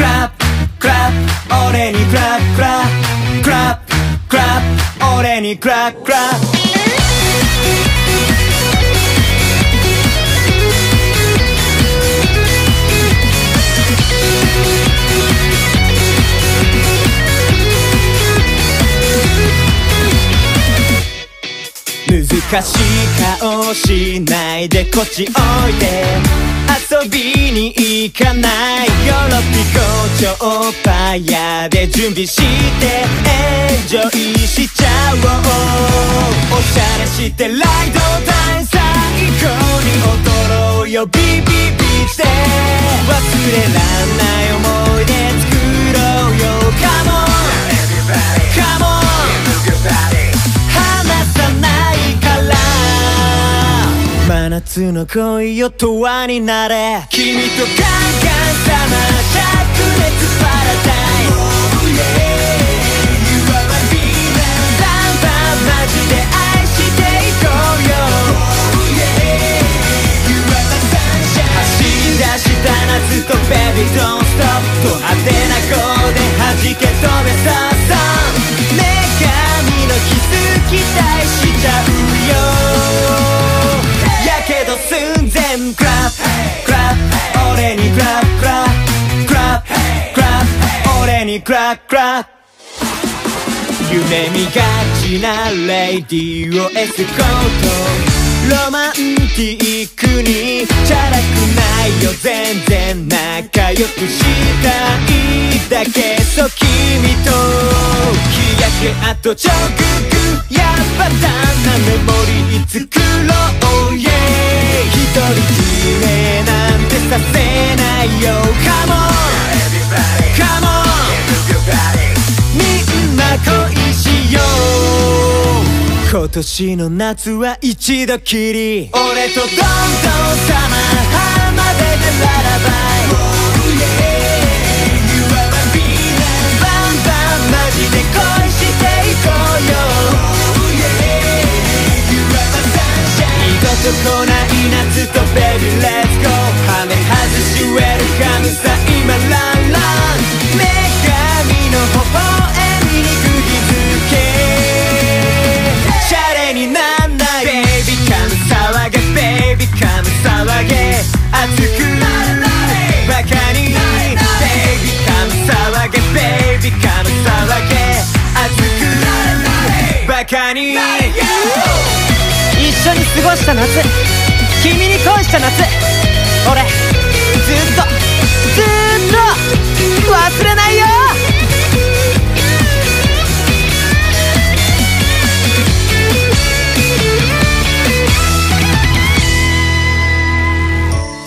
クラップクラップ俺にクラップクラップクラップクラップ俺にクラップクラップ難しい顔しないでこっちおいで遊びに行かないよろぴこ超パヤで準備してエンジョイしちゃおうおしゃれしてライドタイム最高に踊ろうよビビビして忘れらんない思い出作ろうよ真夏の恋よ永遠になれ。君とガンガンサマー灼熱パラダイスにクラックラッ夢見がちなレイディオエスコート。ロマンティックにチャラくないよ全然仲良くしたいだけそう君と日焼けあとチョククやっぱ単なメモリー作ろう。Yeah 一人きれなんてさせないよ。Come on 年の夏は一度きり。俺とどんどんサマー浜辺でララバイ Oh yeah You are my Venus バンバンマジで恋していこうよ。Oh yeah You are my sunshine 二度と来ない夏と Baby let's go 羽目外しウェルカムさ今ランランした夏。君に恋した夏。俺ずっとずっと忘れないよ。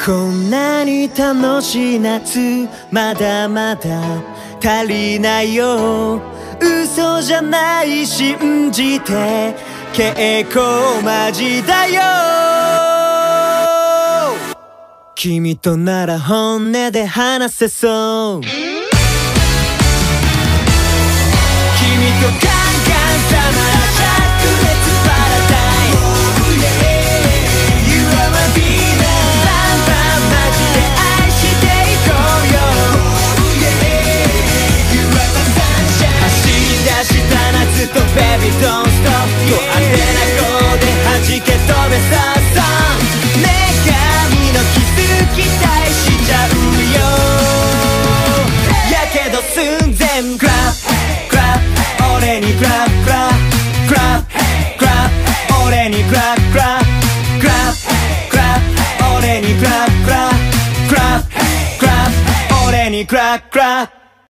こんなに楽しい夏。まだまだ足りないよ。嘘じゃない信じて。結構マジだよ。君となら本音で話せそう。君とガンガン黙っちゃって。クラックラップ俺にクラックラックラックラップ俺にクラックラップクラックラックラックラックラックラックラックラップ